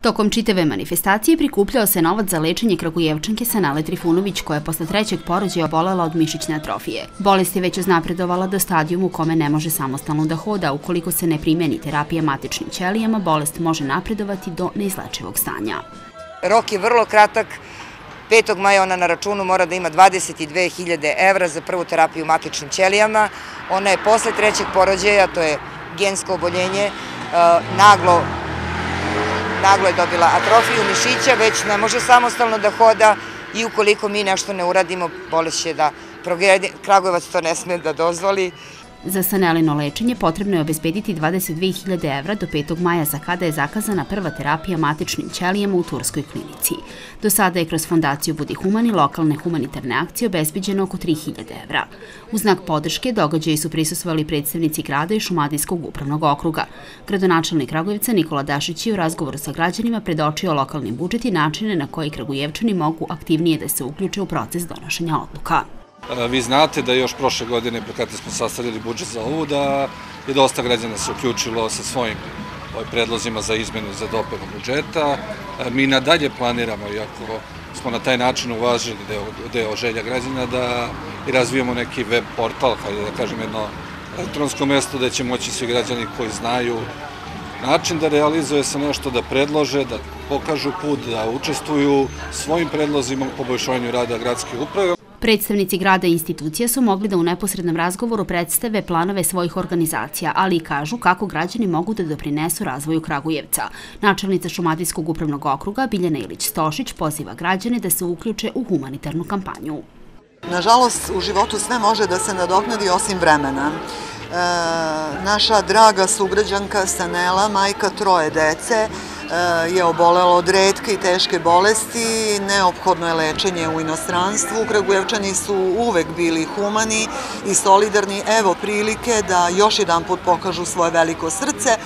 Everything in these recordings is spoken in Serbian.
Tokom čitave manifestacije prikupljao se novac za lečenje Kragujevčanke Sanale Trifunović koja je posle trećeg porođaja obolela od mišićne atrofije. Bolest je već uznapredovala do stadijumu u kome ne može samostalno da hoda. Ukoliko se ne primeni terapija matičnim ćelijama, bolest može napredovati do neizlečivog stanja. Rok je vrlo kratak, 5. maja ona na računu mora da ima 22.000 evra za prvu terapiju matičnim ćelijama. Ona je posle trećeg porođaja, to je gensko oboljenje, e, naglo naglo je dobila atrofiju mišića, već ne može samostalno da hoda i ukoliko mi nešto ne uradimo, bolest će da progredi, Kragujevac to ne sme da dozvoli. Za sanelino lečenje potrebno je obezbediti 22.000 evra do 5. maja za kada je zakazana prva terapija matičnim ćelijama u Turskoj klinici. Do sada je kroz fondaciju Budi Humani lokalne humanitarne akcije obezbeđeno oko 3.000 evra. U znak podrške događaji su prisustvali predstavnici grada i Šumadijskog upravnog okruga. Gradonačelnik Kragujevca Nikola Dašić je u razgovoru sa građanima predočio lokalni budžet i načine na koji Kragujevčani mogu aktivnije da se uključe u proces donošenja odluka. Vi znate da još prošle godine, kada smo sastavljali budžet za ovu, da je dosta građana se uključilo sa svojim ovaj, predlozima za izmenu za dopenu budžeta. Mi nadalje planiramo, iako smo na taj način uvažili deo, želja građana, da i razvijemo neki web portal, hajde da kažem jedno elektronsko mesto gde će moći svi građani koji znaju način da realizuje se nešto, da predlože, da pokažu put, da učestvuju svojim predlozima u poboljšovanju rada gradske uprave. Predstavnici grada i institucija su mogli da u neposrednom razgovoru predstave planove svojih organizacija, ali i kažu kako građani mogu da doprinesu razvoju Kragujevca. Načelnica Šumadijskog upravnog okruga Biljana Ilić-Stošić poziva građane da se uključe u humanitarnu kampanju. Nažalost, u životu sve može da se nadoknadi osim vremena. E, naša draga sugrađanka Sanela, majka troje dece, Eh, je obolelo od redke i teške bolesti, neophodno je lečenje u inostranstvu. Kragujevčani su uvek bili humani i solidarni. Evo prilike da još jedan put pokažu svoje veliko srce,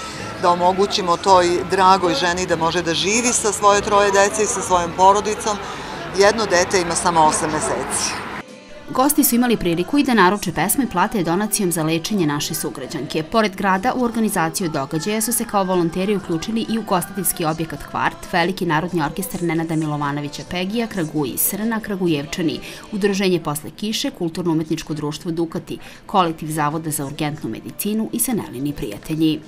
da omogućimo toj dragoj ženi da može da živi sa svoje troje dece i sa svojom porodicom. Jedno dete ima samo 8 meseci. Gosti su imali priliku i da naruče pesme plate donacijom za lečenje naše sugrađanke. Pored grada, u organizaciju događaja su se kao volonteri uključili i u gostiteljski objekat Kvart, Veliki narodni orkestar Nenada Milovanovića Pegija, Kraguji Srna, Kragujevčani, Udruženje posle kiše, Kulturno-umetničko društvo Dukati, kolektiv Zavoda za urgentnu medicinu i Sanelini prijatelji.